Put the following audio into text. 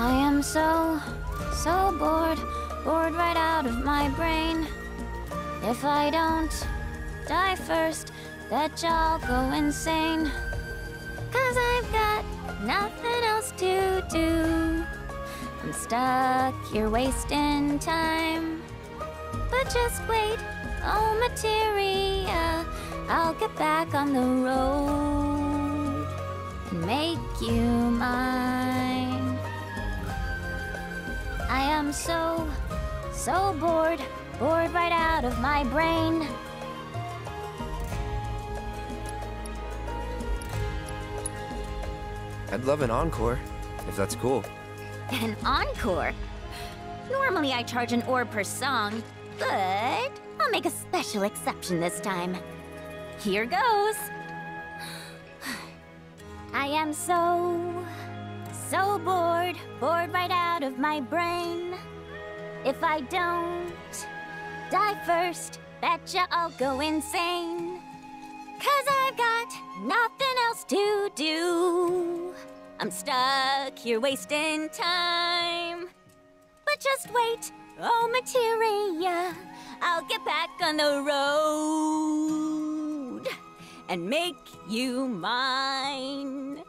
I am so, so bored, bored right out of my brain. If I don't die first, bet y'all go insane. Cause I've got nothing else to do. I'm stuck here wasting time. But just wait, oh materia, I'll get back on the road and make you I am so, so bored, bored right out of my brain. I'd love an encore, if that's cool. An encore? Normally I charge an orb per song, but I'll make a special exception this time. Here goes. I am so, so bored, bored right out of my brain. If I don't die first, betcha I'll go insane. Cause I've got nothing else to do. I'm stuck here wasting time. But just wait, oh materia, I'll get back on the road and make you mine.